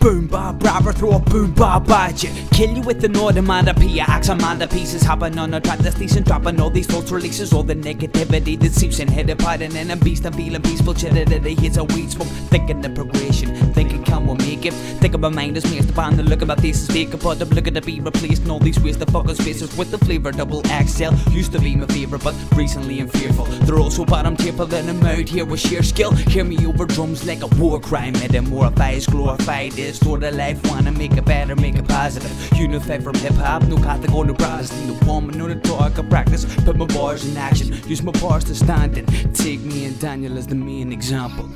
Boom bar brabber, throw a boom bar you. Kill you with an onomatopoeia, axe amanda pieces, hopping on a track that's decent, dropping all these thoughts, releases all the negativity that seeps in head apart and then a beast, I'm feeling peaceful, chitterity, here's a weed smoke, thinking the progression, thinking we make it, think of my mind as me as the look of my face is fake, but I'm looking to be replaced, and all these ways the fuckers faces with the flavor, double XL, used to be my favorite, but recently I'm fearful, they're also bottom table, then I'm out here with sheer skill, hear me over drums like a war crime, metamorphise, glorify this sort of life, wanna make it better, make it positive, unify from hip hop, no Catholic, no Protestant, no woman, no the talk, I practice, put my bars in action, use my bars to stand it, take me and Daniel as the main example.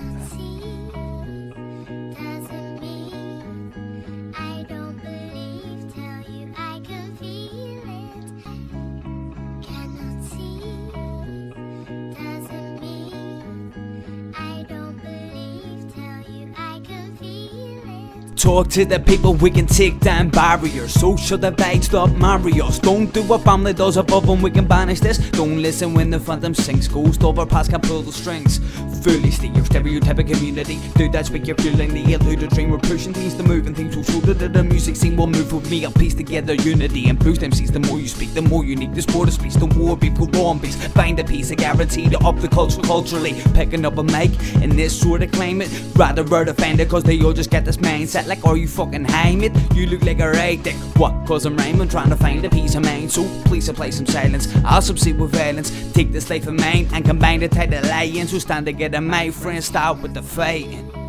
Talk to the people, we can take down barriers. Social divide, stop Marios. Don't do what family does above them, we can banish this. Don't listen when the phantom sings. Ghost over past can pull the strings. Fully steer your stereotypic community. Do that speak your feeling, the eluded dream. We're pushing things, the moving things. We'll show that the music scene will move with me. I'll piece together unity and boost MCs. The more you speak, the more unique. The sport of speech, the war be put on beats. Find a piece, a guarantee to up the culture culturally. Picking up a mic in this sort of climate. Rather word offended, cause they all just get this mindset. Like, are you fucking mate? You look like a right dick. What? Cause I'm rhyming, trying to find a piece of mind. So please apply some silence. I'll subside with violence. Take this life of mine and combine it to the lion. So stand together, my friends, start with the fighting.